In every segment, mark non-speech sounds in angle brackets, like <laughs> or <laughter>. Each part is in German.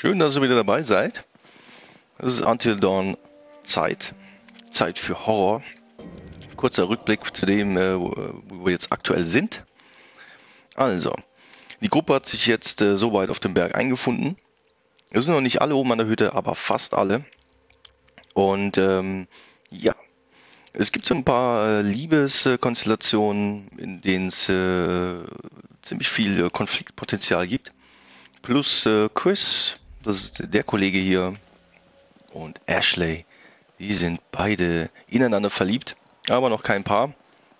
Schön, dass ihr wieder dabei seid. Es ist Until Dawn Zeit. Zeit für Horror. Kurzer Rückblick zu dem, äh, wo wir jetzt aktuell sind. Also, die Gruppe hat sich jetzt äh, so weit auf dem Berg eingefunden. Es sind noch nicht alle oben an der Hütte, aber fast alle. Und ähm, ja, es gibt so ein paar äh, Liebeskonstellationen, in denen es äh, ziemlich viel Konfliktpotenzial gibt. Plus Chris, das ist der Kollege hier, und Ashley, die sind beide ineinander verliebt, aber noch kein Paar.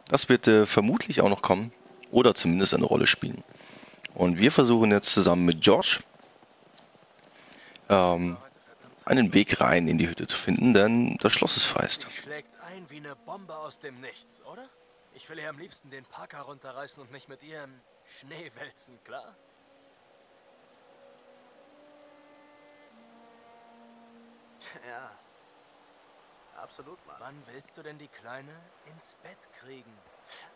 Das wird äh, vermutlich auch noch kommen oder zumindest eine Rolle spielen. Und wir versuchen jetzt zusammen mit George ähm, einen Weg rein in die Hütte zu finden, denn das Schloss ist feist. Schlägt ein wie eine Bombe aus dem Nichts, oder? Ich will ihr am liebsten den Parker runterreißen und mich mit ihr im Schnee wälzen, klar? Ja. Absolut, Mann. Wann willst du denn die Kleine ins Bett kriegen?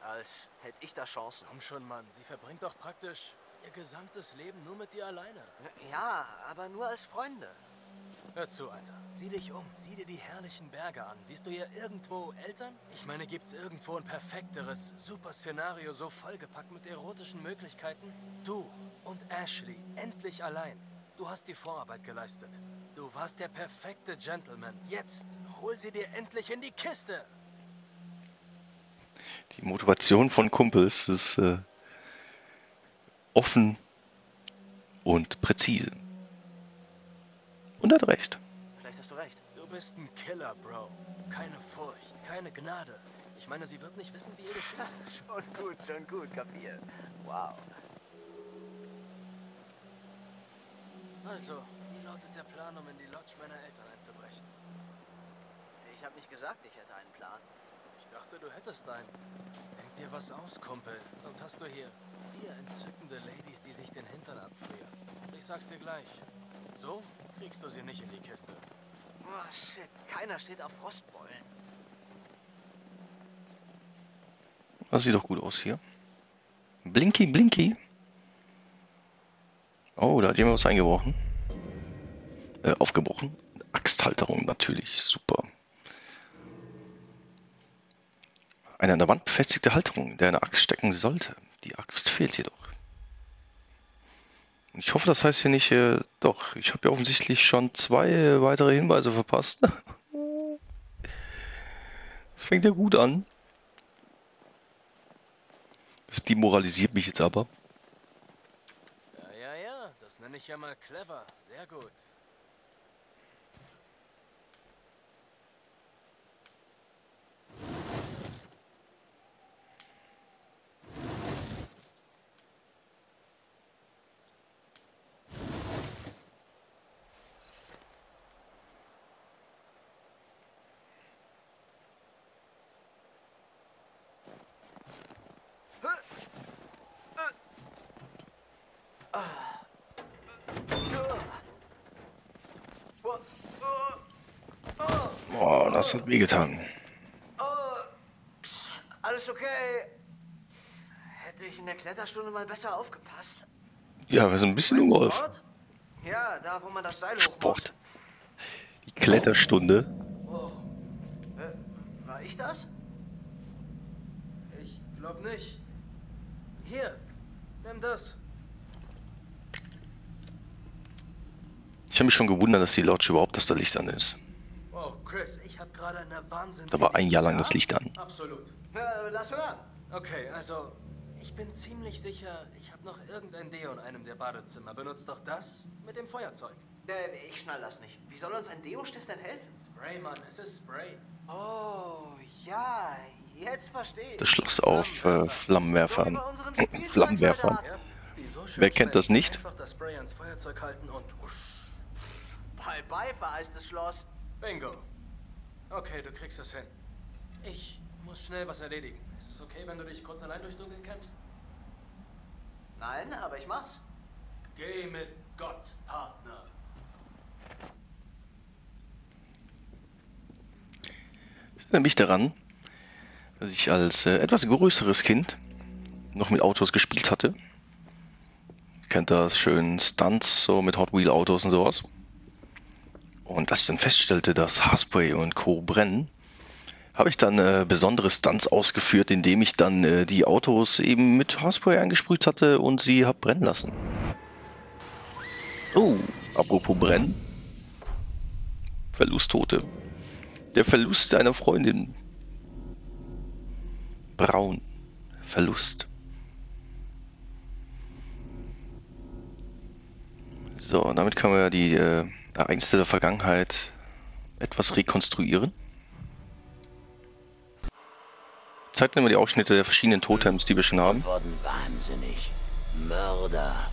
Als hätte ich da Chancen. Komm schon, Mann. Sie verbringt doch praktisch ihr gesamtes Leben nur mit dir alleine. Ja, aber nur als Freunde. Hör zu, Alter. Sieh dich um. Sieh dir die herrlichen Berge an. Siehst du hier irgendwo Eltern? Ich meine, gibt's irgendwo ein perfekteres, super Szenario, so vollgepackt mit erotischen Möglichkeiten? Du und Ashley, endlich allein. Du hast die Vorarbeit geleistet. Du warst der perfekte Gentleman. Jetzt hol sie dir endlich in die Kiste. Die Motivation von Kumpels ist äh, offen und präzise. Und er hat recht. Vielleicht hast du recht. Du bist ein Killer, Bro. Keine Furcht, keine Gnade. Ich meine, sie wird nicht wissen, wie ihr geschieht. <laughs> schon gut, schon gut, kapiert. Wow. Also, lautet der Plan, um in die Lodge meiner Eltern einzubrechen? Ich habe nicht gesagt, ich hätte einen Plan. Ich dachte, du hättest einen. Denk dir was aus, Kumpel. Sonst hast du hier vier entzückende Ladies, die sich den Hintern abfrieren. Ich sag's dir gleich. So kriegst du sie nicht in die Kiste. Oh, shit. Keiner steht auf Frostbeulen. Das sieht doch gut aus hier. Blinky, Blinky. Oh, da hat jemand was eingebrochen. Äh, aufgebrochen. Axthalterung natürlich, super. Eine an der Wand befestigte Halterung, in der eine Axt stecken sollte. Die Axt fehlt jedoch. Ich hoffe, das heißt hier nicht, äh, doch, ich habe ja offensichtlich schon zwei äh, weitere Hinweise verpasst. <laughs> Das fängt ja gut an. Das demoralisiert mich jetzt aber. Ja, ja, ja. Das nenne ich ja mal clever. Sehr gut. Boah, das hat wehgetan. Oh, alles okay. Hätte ich in der Kletterstunde mal besser aufgepasst. Ja, wir sind ein bisschen. Sport? Ja, da wo man das Seil hoch muss. Sport. Die Kletterstunde. Wow. Äh, war ich das? Ich glaub nicht. Hier, nimm das. Ich habe mich schon gewundert, dass die Lodge überhaupt, dass da Licht an ist. Oh, Chris, ich habe gerade eine Wahnsinn. Da war ein Jahr lang das Licht an. Absolut. Ja, lass hören. Okay, also, ich bin ziemlich sicher, ich habe noch irgendein Deo in einem der Badezimmer. Benutzt doch das mit dem Feuerzeug. Äh, ich schnall das nicht. Wie soll uns ein Deo-Stift denn helfen? Spray, Mann, es ist Spray. Oh, ja, jetzt verstehe ich. Das Schloss auf äh, Flammenwerfern. So. <laughs> Flammenwerfern. Ja, wieso Wer kennt das nicht? Einfach das Spray ans Feuerzeug halten und wusch. Bye bye, vereistes Schloss. Bingo. Okay, du kriegst es hin. Ich muss schnell was erledigen. Ist es okay, wenn du dich kurz allein durchs Dunkel kämpfst? Nein, aber ich mach's. Geh mit Gott, Partner. Ich erinnere mich daran, dass ich als äh, etwas größeres Kind noch mit Autos gespielt hatte. kennt das, schön Stunts, so mit Hot Wheel Autos und sowas. Und als ich dann feststellte, dass Haarspray und Co. brennen, habe ich dann äh, besondere Stunts ausgeführt, indem ich dann äh, die Autos eben mit Haarspray eingesprüht hatte und sie habe brennen lassen. Oh, apropos brennen. Verlusttote. Der Verlust einer Freundin. Braun. Verlust. So, und damit können wir die äh, Ereignisse der Vergangenheit etwas rekonstruieren. Zeigt mir die Ausschnitte der verschiedenen Totems, die wir schon haben. Wurden wahnsinnig. Mörder.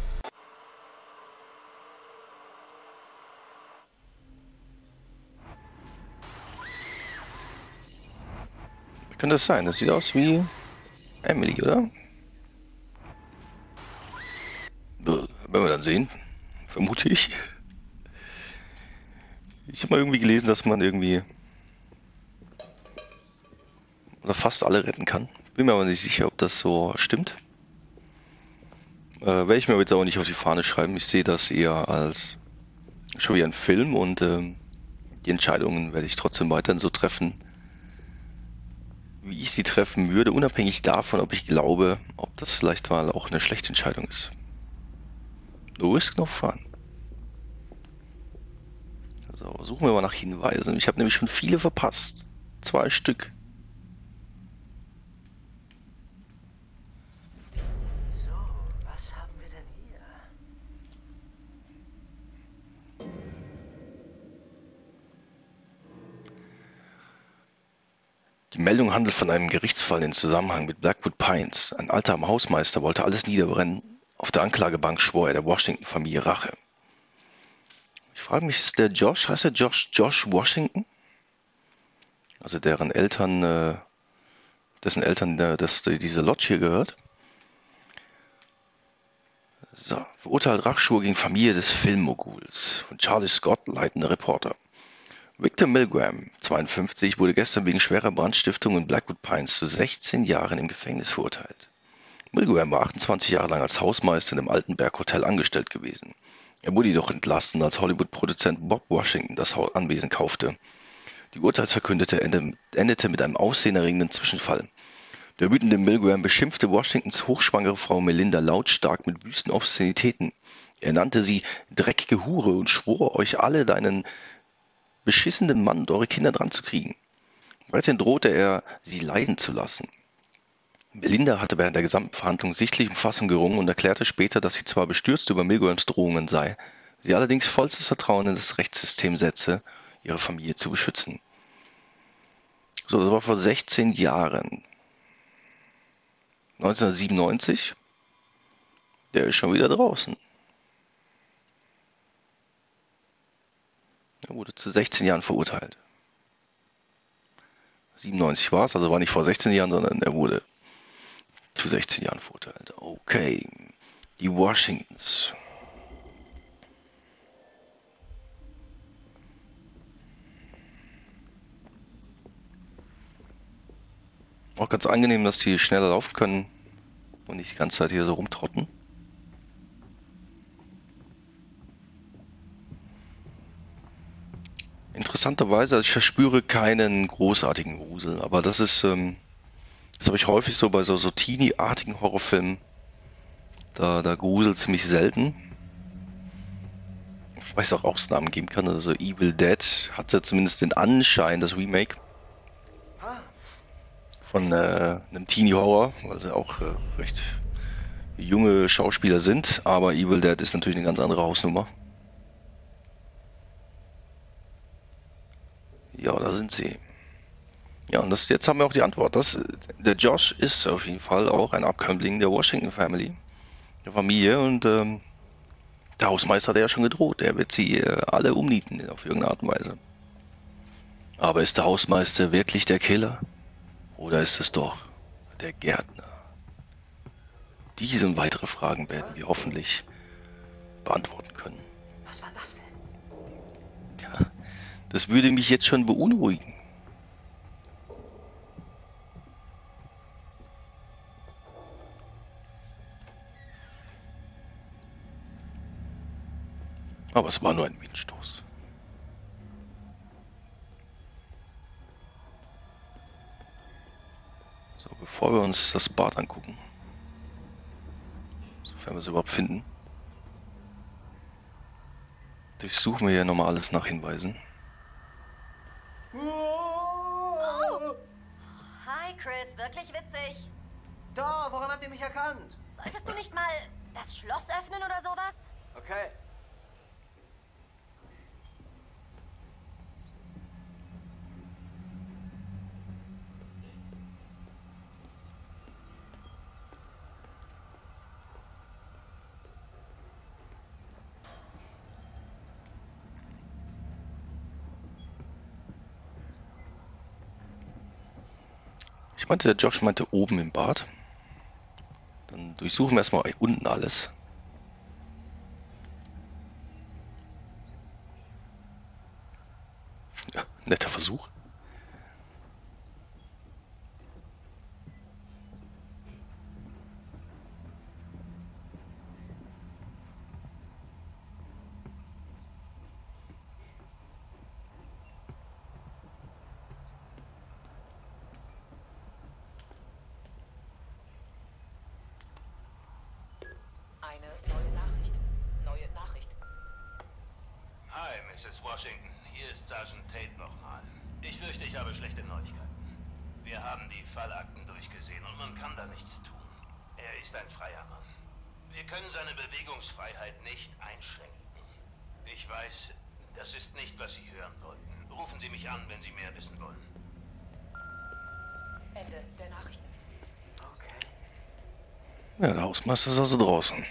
Wie könnte das sein? Das sieht aus wie Emily, oder? Werden wir dann sehen. Vermute ich. Ich habe mal irgendwie gelesen, dass man irgendwie oder fast alle retten kann. Bin mir aber nicht sicher, ob das so stimmt. Äh, werde ich mir jetzt aber nicht auf die Fahne schreiben. Ich sehe das eher als schon wie ein Film und ähm, die Entscheidungen werde ich trotzdem weiterhin so treffen, wie ich sie treffen würde, unabhängig davon, ob ich glaube, ob das vielleicht mal auch eine schlechte Entscheidung ist. No risk, no fun. So, suchen wir mal nach Hinweisen. Ich habe nämlich schon viele verpasst. Zwei Stück. Die Meldung handelt von einem Gerichtsfall in Zusammenhang mit Blackwood Pines. Ein alter Hausmeister wollte alles niederbrennen. Auf der Anklagebank schwor er der Washington-Familie Rache. Ich frage mich, ist der Josh, heißt der Josh, Josh Washington? Also deren Eltern, äh, dessen Eltern, äh, dass diese Lodge hier gehört? So, verurteilt Rachschur gegen Familie des Filmmoguls von Charlie Scott, leitender Reporter. Victor Milgram, 52, wurde gestern wegen schwerer Brandstiftung in Blackwood Pines zu 16 Jahren im Gefängnis verurteilt. Milgram war 28 Jahre lang als Hausmeister in einem Altenberg Hotel angestellt gewesen. Er wurde jedoch entlassen, als Hollywood-Produzent Bob Washington das Anwesen kaufte. Die Urteilsverkündete endete mit einem aufsehenerregenden Zwischenfall. Der wütende Milgram beschimpfte Washingtons hochschwangere Frau Melinda lautstark mit wüsten Obszönitäten. Er nannte sie dreckige Hure und schwor euch alle deinen beschissenen Mann und eure Kinder dran zu kriegen. Weiterhin drohte er, sie leiden zu lassen. Melinda hatte während der gesamten Verhandlung sichtlich um Fassung gerungen und erklärte später, dass sie zwar bestürzt über Milgrams Drohungen sei, sie allerdings vollstes Vertrauen in das Rechtssystem setze, ihre Familie zu beschützen. So, das war vor 16 Jahren. 1997. Der ist schon wieder draußen. Er wurde zu 16 Jahren verurteilt. 97 war es, also war nicht vor 16 Jahren, sondern er wurde zu 16 Jahren verurteilt. Okay. Die Washingtons. Auch ganz angenehm, dass die schneller laufen können und nicht die ganze Zeit hier so rumtrotten. Interessanterweise, also ich verspüre keinen großartigen Grusel, aber das ist, ähm, das habe ich häufig so bei so, so Teenie-artigen Horrorfilmen. Da, da gruselt es mich selten. Ich weiß auch, ob es Namen geben kann. Also Evil Dead hatte zumindest den Anschein, das Remake von äh, einem Teenie-Horror, weil sie auch äh, recht junge Schauspieler sind. Aber Evil Dead ist natürlich eine ganz andere Hausnummer. Ja, da sind sie. Ja, und das, jetzt haben wir auch die Antwort. Das, der Josh ist auf jeden Fall auch ein Abkömmling der Washington Family, der Familie. Und ähm, der Hausmeister hat ja schon gedroht. Er wird sie äh, alle umnieten auf irgendeine Art und Weise. Aber ist der Hausmeister wirklich der Killer? Oder ist es doch der Gärtner? Diese und weitere Fragen werden wir hoffentlich beantworten können. Was war das denn? Ja, das würde mich jetzt schon beunruhigen. Aber es war nur ein Windstoß. So, bevor wir uns das Bad angucken, sofern wir es überhaupt finden, durchsuchen wir ja nochmal alles nach Hinweisen. Hi, Chris. Wirklich witzig. Da, woran habt ihr mich erkannt? Solltest du nicht mal das Schloss öffnen oder sowas? Okay. Meinte, der Josh meinte oben im Bad. Dann durchsuchen wir erstmal unten alles. Netter Versuch. Eine neue Nachricht. Neue Nachricht. Hi, Mrs. Washington. Hier ist Sergeant Tate nochmal. Ich fürchte, ich habe schlechte Neuigkeiten. Wir haben die Fallakten durchgesehen und man kann da nichts tun. Er ist ein freier Mann. Wir können seine Bewegungsfreiheit nicht einschränken. Ich weiß, das ist nicht, was Sie hören wollten. Rufen Sie mich an, wenn Sie mehr wissen wollen. Ende der Nachrichten. Okay. Ja, der Hausmeister ist also draußen.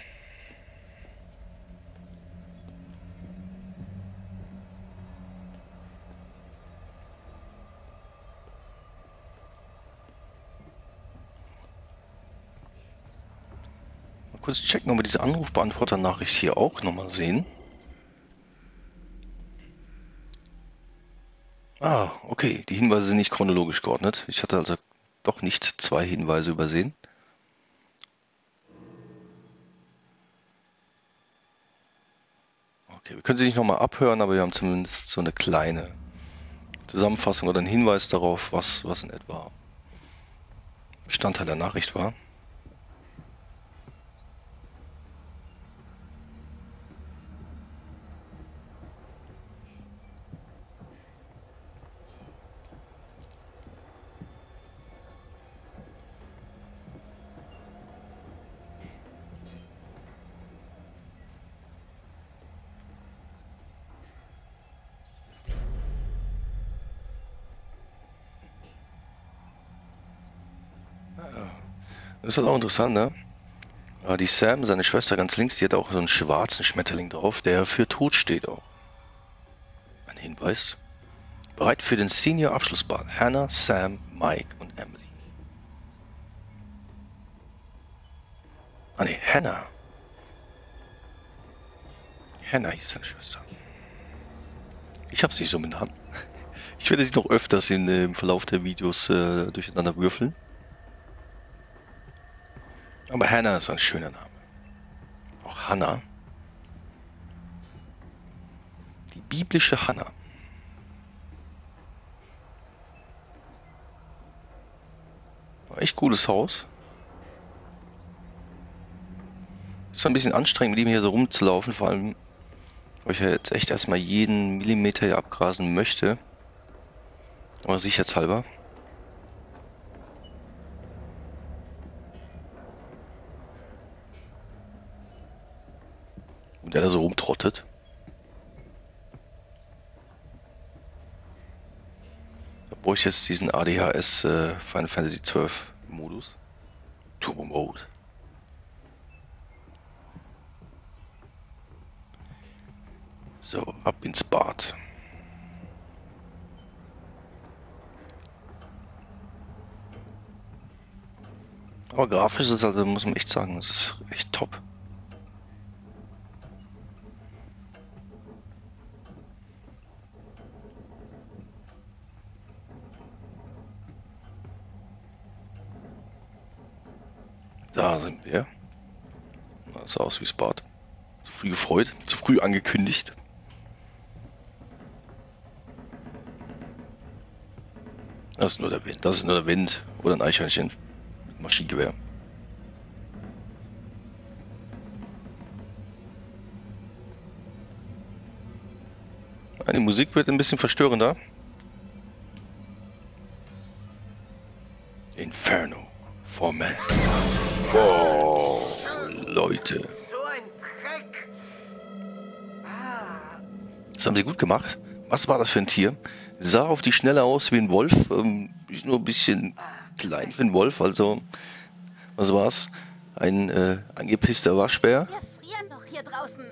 Kurz checken, ob wir diese Anrufbeantworter-Nachricht hier auch nochmal sehen. Ah, okay. Die Hinweise sind nicht chronologisch geordnet. Ich hatte also doch nicht zwei Hinweise übersehen. Okay, wir können sie nicht nochmal abhören, aber wir haben zumindest so eine kleine Zusammenfassung oder einen Hinweis darauf, was, was in etwa Bestandteil der Nachricht war. Das ist halt auch interessant, ne? Aber die Sam, seine Schwester ganz links, die hat auch so einen schwarzen Schmetterling drauf, der für Tod steht auch. Ein Hinweis. Bereit für den Senior Abschlussball. Hannah, Sam, Mike und Emily. Ah ne, Hannah. Hannah hieß seine Schwester. Ich habe sie so mit Namen. Ich werde sie noch öfters äh, im Verlauf der Videos äh, durcheinander würfeln. Aber Hannah ist ein schöner Name. Auch Hannah. Die biblische Hannah. Echt cooles Haus. Ist zwar ein bisschen anstrengend, mit ihm hier so rumzulaufen, vor allem, weil ich ja jetzt echt erstmal jeden Millimeter hier abgrasen möchte. Aber sicherheitshalber. Und der da so rumtrottet. Da brauche ich jetzt diesen ADHS äh, Final Fantasy 12 Modus. Turbo Mode. So, ab ins Bad. Aber grafisch ist also, muss man echt sagen, es ist echt top. Sah aus wie Spot. Zu früh gefreut, zu früh angekündigt. Das ist nur der Wind. Das ist nur der Wind oder ein Eichhörnchen. Maschinengewehr. Die Musik wird ein bisschen verstörender. Das haben sie gut gemacht. Was war das für ein Tier? Sah auf die Schnelle aus wie ein Wolf. Ähm, ist nur ein bisschen klein für ein Wolf. Also, was war's? Ein äh, angepisster Waschbär. Wir frieren doch hier draußen.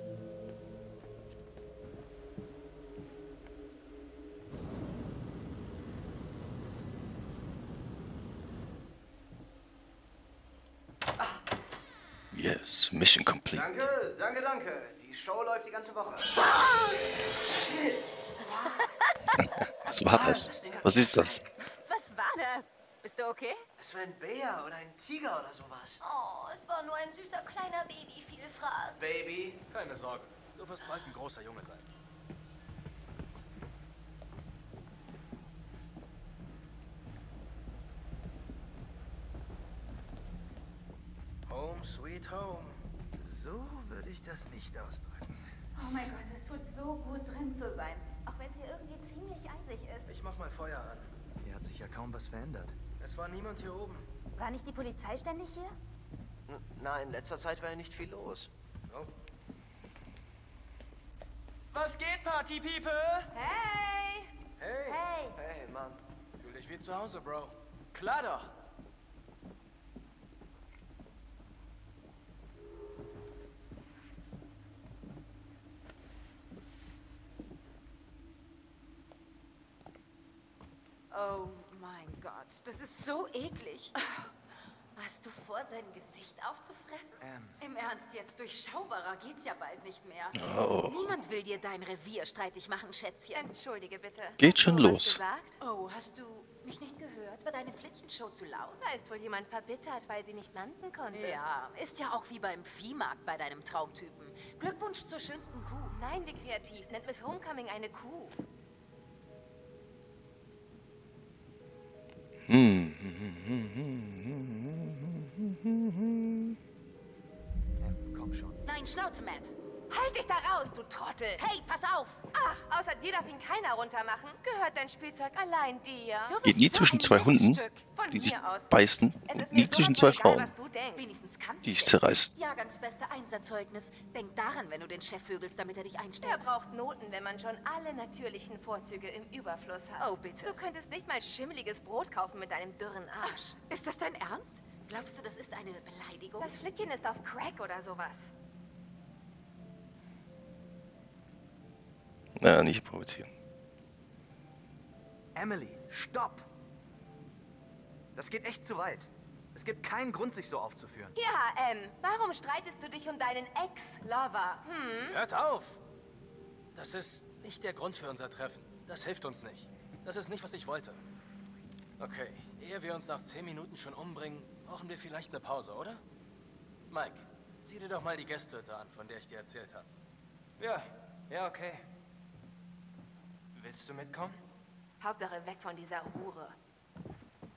Yes, Mission complete. danke, danke, danke. Die Show läuft die ganze Woche. Shit. Was war das? Was ist das? Was war das? Bist du okay? Es war ein Bär oder ein Tiger oder sowas. Oh, es war nur ein süßer kleiner Babyvielfraß. Baby. Keine Sorge, du wirst bald ein großer Junge sein. Home sweet home. So würde ich das nicht ausdrücken. Oh mein Gott, es tut so gut drin zu sein. Auch wenn es hier irgendwie ziemlich eisig ist. Ich mach mal Feuer an. Hier hat sich ja kaum was verändert. Es war niemand hier oben. War nicht die Polizei ständig hier? N na, in letzter Zeit war ja nicht viel los. Oh. Was geht, Party People? Hey! Hey, Hey! Hey, Mann. fühl dich wie zu Hause, Bro. Klar doch. Oh mein Gott, das ist so eklig. Hast du vor, sein Gesicht aufzufressen? Ähm. Im Ernst jetzt, durchschaubarer geht's ja bald nicht mehr. Oh, Niemand will dir dein Revier streitig machen, Schätzchen. Entschuldige bitte. geht schon Hast du was los. gesagt? Oh, hast du... Mich nicht gehört? War deine Flittchenshow zu laut? Da ist wohl jemand verbittert, weil sie nicht landen konnte. Ja, ist ja auch wie beim Viehmarkt bei deinem Traumtypen. Glückwunsch zur schönsten Kuh. Nein, wie kreativ. Nennt Miss Homecoming eine Kuh. Schnauze, Matt. Halt dich da raus, du Trottel! Hey, pass auf! Ach, außer dir darf ihn keiner runtermachen. Gehört dein Spielzeug allein dir. Du Geht nie so zwischen zwei Hunden, die sich beißen Es und ist nie zwischen zwei Frauen, die ich zerreißen. Jahrgangsbeste Einserzeugnis. Denk daran, wenn du den Chef vögelst, damit er dich einstellt. braucht Noten, wenn man schon alle natürlichen Vorzüge im Überfluss hat? Oh, bitte. Du könntest nicht mal schimmeliges Brot kaufen mit deinem dürren Arsch. Ist das dein Ernst? Glaubst du, das ist eine Beleidigung? Das Flittchen ist auf Crack oder sowas. Na, nicht provozieren. Emily, stopp! Das geht echt zu weit. Es gibt keinen Grund, sich so aufzuführen. Ja, ähm, warum streitest du dich um deinen Ex-Lover? Hm? Hört auf! Das ist nicht der Grund für unser Treffen. Das hilft uns nicht. Das ist nicht, was ich wollte. Okay, ehe wir uns nach zehn Minuten schon umbringen, brauchen wir vielleicht eine Pause, oder? Mike, sieh dir doch mal die Gästehütte an, von der ich dir erzählt habe. Ja, ja, okay. Willst du mitkommen? Hauptsache weg von dieser Hure.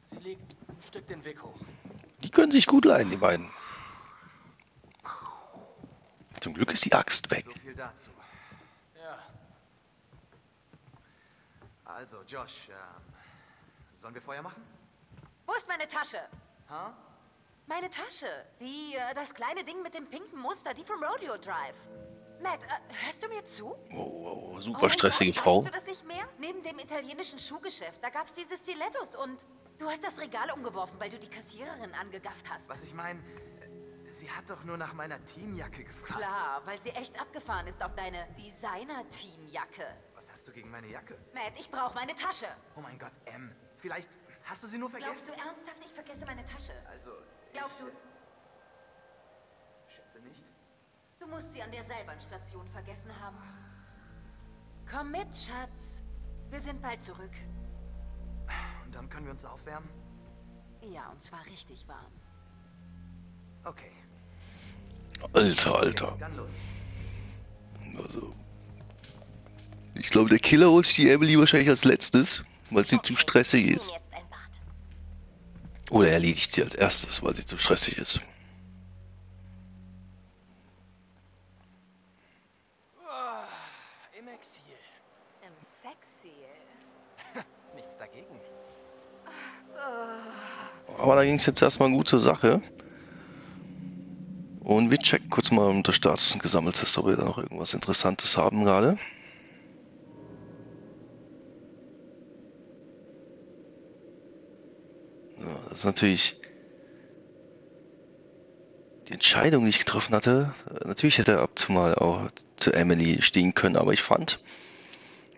Sie liegt ein Stück den Weg hoch. Die können sich gut leiden, die beiden. Zum Glück ist die Axt weg. So viel dazu. Ja, Also, Josh, ähm, sollen wir Feuer machen? Wo ist meine Tasche? Ha? Meine Tasche. Die, äh, das kleine Ding mit dem pinken Muster, die vom Rodeo Drive. Matt, äh, hörst du mir zu? Oh, oh, Oh super mein stressige Gott, Frau. Weißt du das nicht mehr? Neben dem italienischen Schuhgeschäft, da gab's diese Stilettos und du hast das Regal umgeworfen, weil du die Kassiererin angegafft hast. Was ich meine, sie hat doch nur nach meiner Teamjacke gefragt. Klar, weil sie echt abgefahren ist auf deine Designer-Teamjacke. Was hast du gegen meine Jacke? Matt, ich brauche meine Tasche. Oh mein Gott, M. Vielleicht hast du sie nur Glaubst vergessen? du ernsthaft, ich vergesse meine Tasche? Also, Glaubst du's? äh, Schätze nicht. Du musst sie an der Seilbahnstation vergessen haben. Komm mit, Schatz. Wir sind bald zurück. Und dann können wir uns aufwärmen? Ja, und zwar richtig warm. Okay. Alter, okay Alter. dann los. Also. Ich glaube, der Killer holt die Emily wahrscheinlich als letztes, weil es ihm zu stressig ist. Oder er erledigt sie als erstes, weil sie zu stressig ist. Oh, Im Exil. Im Sexy. Nichts dagegen. Aber da ging es jetzt erstmal gut zur Sache. Und wir checken kurz mal unter Status und gesammelt ob wir da noch irgendwas Interessantes haben gerade. Ja, das ist natürlich die Entscheidung, die ich getroffen hatte. Natürlich hätte er ab und zu mal auch zu Emily stehen können, aber ich fand,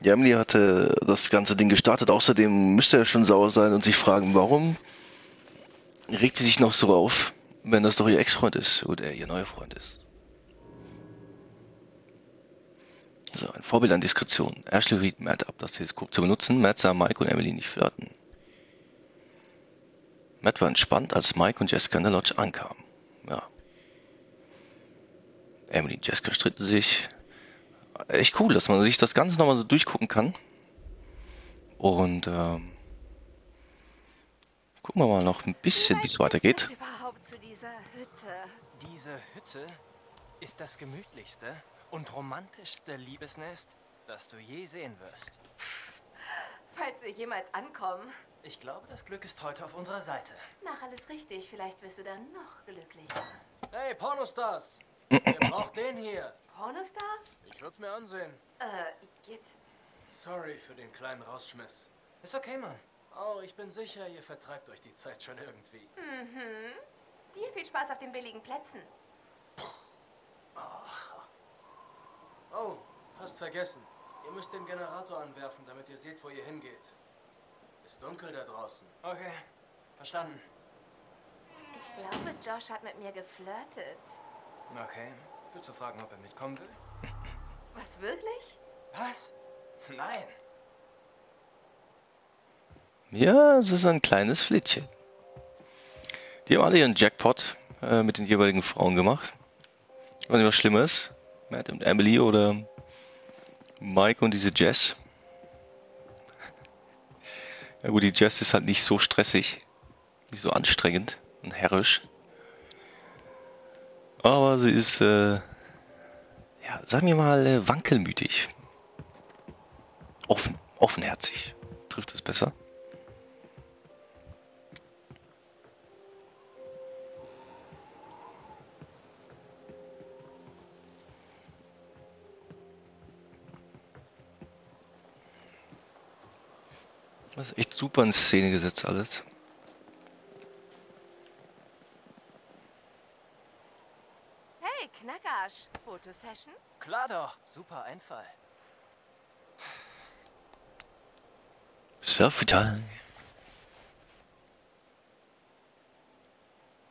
die Emily hatte das ganze Ding gestartet. Außerdem müsste er schon sauer sein und sich fragen, warum regt sie sich noch so auf, wenn das doch ihr Ex-Freund ist oder er ihr neuer Freund ist. So, ein Vorbild an Diskretion. Ashley riet Matt ab, das Teleskop zu benutzen. Matt sah Mike und Emily nicht flirten. Matt war entspannt, als Mike und Jessica in der Lodge ankamen. Ja. Emily und Jessica stritten sich. Echt cool, dass man sich das Ganze nochmal so durchgucken kann. Und ähm, gucken wir mal noch ein bisschen, wie es weitergeht. Was ist das überhaupt zu dieser Hütte? Diese Hütte ist das gemütlichste und romantischste Liebesnest, das du je sehen wirst. Falls wir jemals ankommen, Ich glaube, das Glück ist heute auf unserer Seite. mach alles richtig. Vielleicht wirst du dann noch glücklicher. Hey, Pornostars! Ihr braucht den hier. Pornostar? Ich würde es mir ansehen. Äh, Git. Sorry für den kleinen Rausschmiss. Ist okay, Mann. Oh, ich bin sicher, ihr vertreibt euch die Zeit schon irgendwie. Mhm. Dir viel Spaß auf den billigen Plätzen. Oh, fast vergessen. Ihr müsst den Generator anwerfen, damit ihr seht, wo ihr hingeht. Ist dunkel da draußen. Okay, verstanden. Ich glaube, Josh hat mit mir geflirtet. Okay. Willst du fragen, ob er mitkommen will? Was, wirklich? Was? Nein. Ja, es ist ein kleines Flittchen. Die haben alle ihren Jackpot äh, mit den jeweiligen Frauen gemacht. Ich weiß nicht, was schlimmer ist. Matt und Emily oder Mike und diese Jess. Ja gut, die Jess ist halt nicht so stressig. Nicht so anstrengend und herrisch. Aber sie ist, äh, ja, sagen wir mal, äh, wankelmütig. Offen, offenherzig. Trifft es besser. Das ist echt super in Szene gesetzt alles. Hey, Knackarsch. Fotosession? Klar doch. Super Einfall. Time.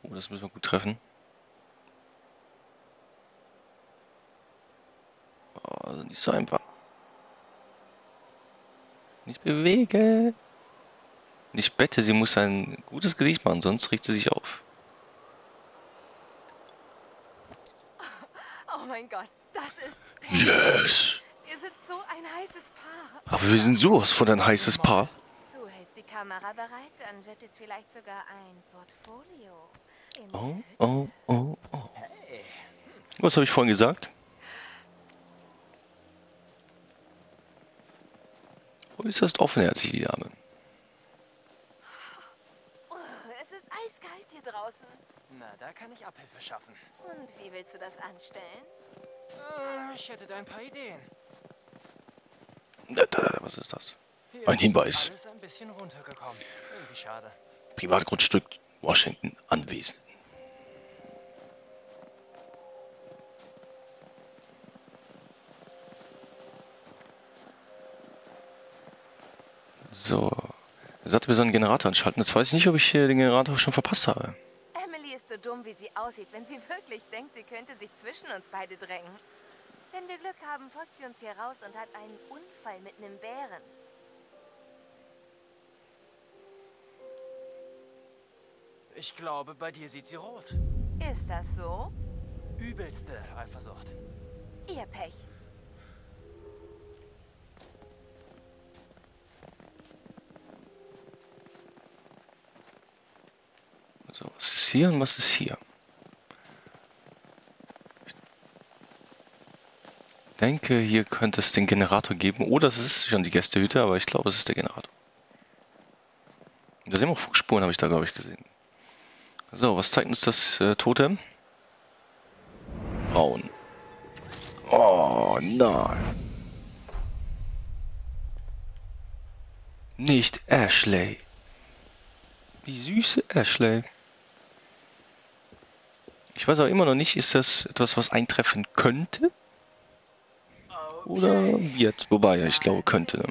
Oh, das müssen wir gut treffen. Oh, also nicht so einfach. Nicht bewegen. Ich bette, sie muss ein gutes Gesicht machen, sonst regt sie sich auf. Oh mein Gott, das ist... Yes! Wir sind so ein heißes Paar. Aber wir sind sowas von ein heißes Paar. Du hältst die Kamera bereit, dann wird es vielleicht sogar ein Portfolio. Oh, oh, oh, oh. Was habe ich vorhin gesagt? Äußerst offenherzig, die Dame. Oh, es ist eiskalt hier draußen. Na, da kann ich Abhilfe schaffen. Und wie willst du das anstellen? Äh, Ich hätte da ein paar Ideen. Da, da, was ist das? Hier Ein ist Hinweis. Alles ein bisschen runtergekommen. Schade. Privatgrundstück Washington anwesend. So. Er sagte, wir sollen einen Generator anschalten. Jetzt weiß ich nicht, ob ich hier den Generator schon verpasst habe. Emily ist so dumm, wie sie aussieht, wenn sie <laughs> wirklich denkt, sie könnte sich zwischen uns beide drängen. Wenn wir Glück haben, folgt sie uns hier raus und hat einen Unfall mit einem Bären. Ich glaube, bei dir sieht sie rot. Ist das so? Übelste Eifersucht. Ihr Pech. So, was ist hier und was ist hier? Ich denke, hier könnte es den Generator geben. Oder es ist schon die Gästehütte, aber ich glaube, es ist der Generator. Da sind auch Fußspuren, habe ich da, glaube ich, gesehen. So, was zeigt uns das äh, Totem? Braun. Oh, nein. Nicht Ashley. Wie süße Ashley. Ich weiß auch immer noch nicht, ist das etwas, was eintreffen könnte? Oder wird? Wobei, ja, ich glaube, könnte.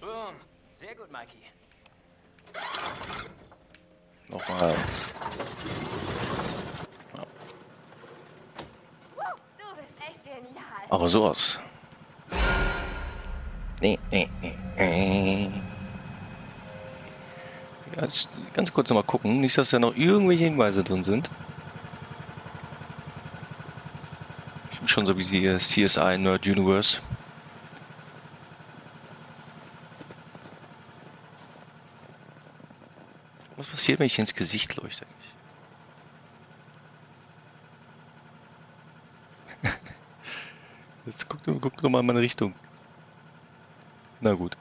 Boom. Sehr gut, Mikey. Nochmal. Wow, du bist echt genial. Aber sowas. Nee, nee, nee, nee. Ganz, ganz kurz nochmal gucken, nicht, dass da noch irgendwelche Hinweise drin sind. Ich bin schon so wie die CSI Nerd Universe. Was passiert, wenn ich ins Gesicht leuchte eigentlich? <laughs> Jetzt guck, guck doch mal in meine Richtung. Na gut.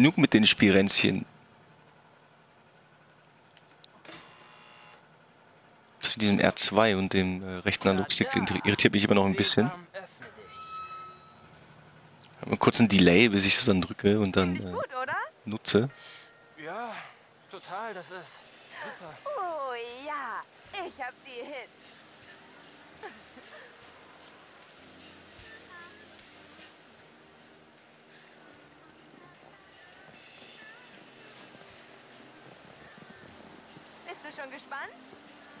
Genug mit den Spirenzchen. Das mit diesem R2 und dem äh, rechten Analogstick irritiert mich immer noch ein bisschen. Ich habe kurz einen Delay, bis ich das dann drücke und dann äh, gut, oder? nutze. Ja, total, das ist super. Oh ja, ich hab die Hits. Du schon gespannt?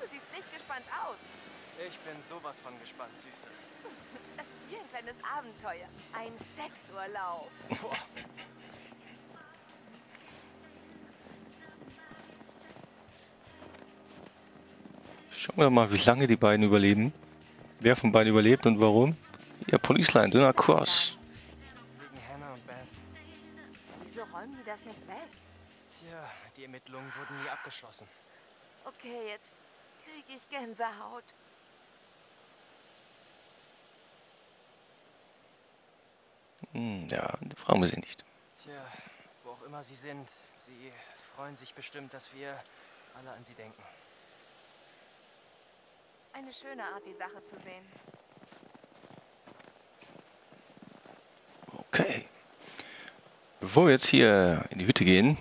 Du siehst nicht gespannt aus. Ich bin sowas von gespannt, Süße. <laughs> Es ist wie ein kleines Abenteuer. Ein Sexurlaub. Boah. Schauen wir doch mal, wie lange die beiden überleben. Wer von beiden überlebt und warum. Ja, dünner. Wegen Hannah und Beth. Wieso räumen die das nicht weg? Tja, die Ermittlungen wurden nie abgeschlossen. Okay, jetzt kriege ich Gänsehaut. Hm, ja, fragen wir sie nicht. Tja, wo auch immer sie sind, sie freuen sich bestimmt, dass wir alle an sie denken. Eine schöne Art, die Sache zu sehen. Okay. Bevor wir jetzt hier in die Hütte gehen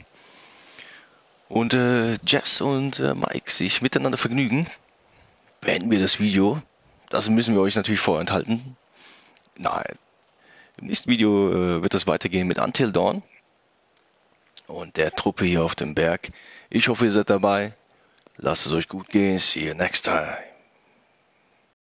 und äh, Jess und äh, Mike sich miteinander vergnügen, beenden wir das Video. Das müssen wir euch natürlich vorenthalten. Nein. Im nächsten Video äh, wird es weitergehen mit Until Dawn und der Truppe hier auf dem Berg. Ich hoffe, ihr seid dabei. Lasst es euch gut gehen. See you next time.